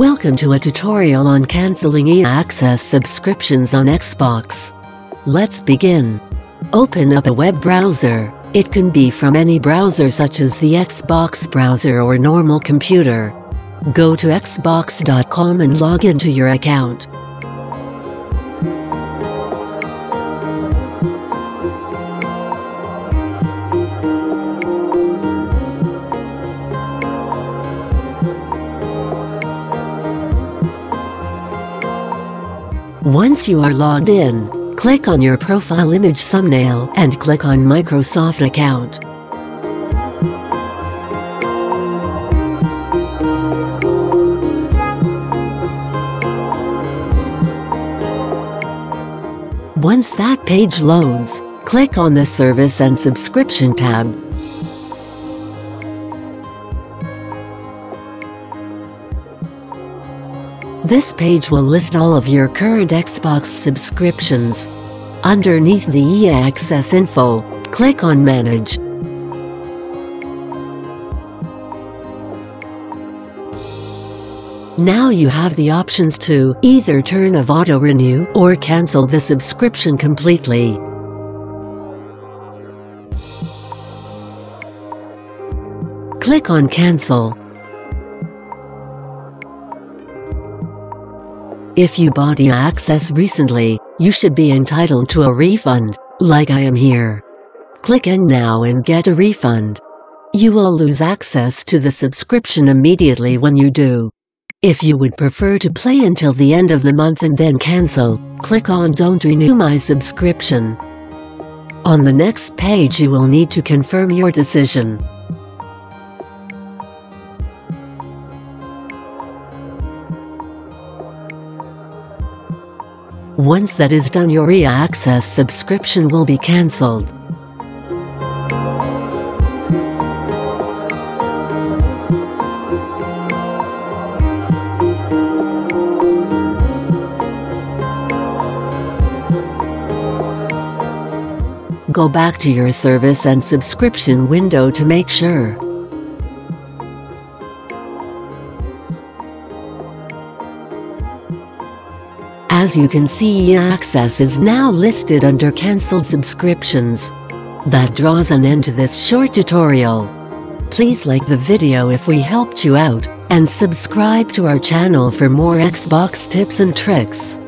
Welcome to a tutorial on cancelling EA Access subscriptions on Xbox. Let's begin. Open up a web browser. It can be from any browser such as the Xbox browser or normal computer. Go to xbox.com and log into your account. Once you are logged in, click on your profile image thumbnail and click on Microsoft account. Once that page loads, click on the Service and Subscription tab. This page will list all of your current Xbox subscriptions. Underneath the EA Access info, click on Manage. Now you have the options to either turn off auto-renew or cancel the subscription completely. Click on Cancel. If you bought EA Access recently, you should be entitled to a refund, like I am here. Click End now and get a refund. You will lose access to the subscription immediately when you do. If you would prefer to play until the end of the month and then cancel, click on Don't Renew My Subscription. On the next page you will need to confirm your decision. Once that is done your EA Access subscription will be cancelled. Go back to your service and subscription window to make sure. As you can see EA Access is now listed under cancelled subscriptions. That draws an end to this short tutorial. Please like the video if we helped you out, and subscribe to our channel for more Xbox tips and tricks.